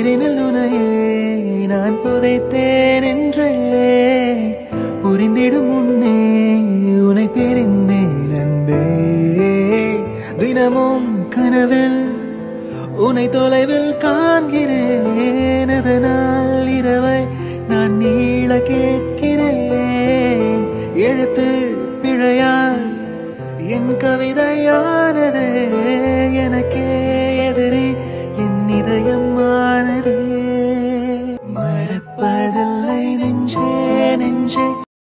உயிரினில் உனையே நான் புதைத்தேன் என்றே. புரிந்திடும் முன்னே உனை பிரிந்தேன் அன்பே. தினமும் கனவில் உனை தொலைவில் காண்கிறேன். அதனால் இரவை நான் நீள கேட்கிறேன். எழுத்து பிழையால் என் கவிதையானதே